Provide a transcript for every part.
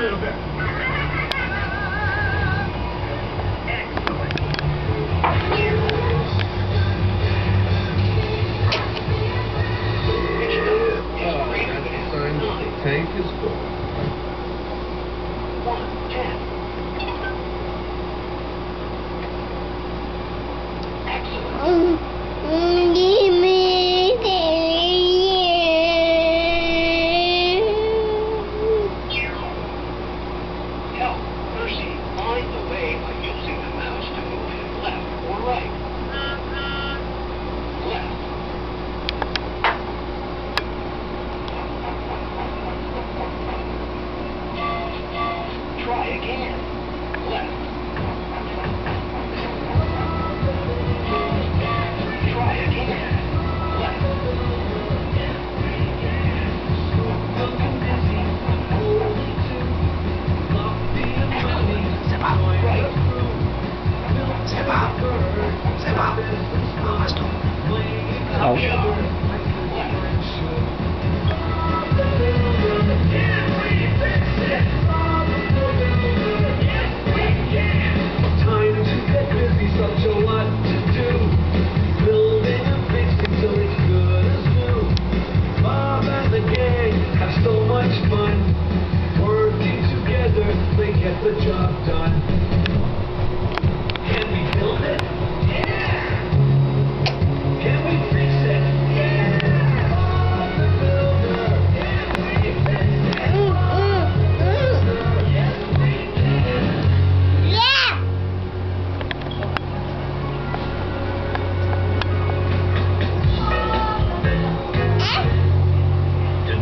little bit. Tank is full. Find Time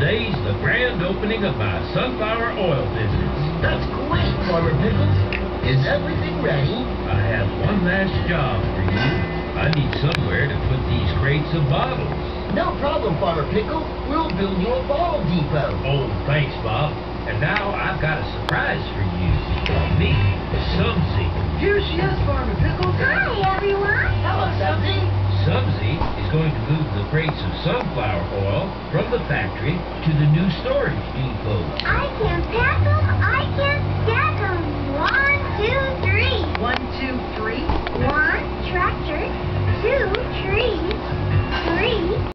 Today's the grand opening of my sunflower oil business. That's great, Farmer Pickles. Is everything ready? I have one last job for you. I need somewhere to put these crates of bottles. No problem, Farmer Pickle. We'll build you a bottle depot. Oh, thanks, Bob. And now I've got a surprise for you. Me, Sumsy. Here she is, Farmer Pickles. Is going to move the crates of sunflower oil from the factory to the new storage depot.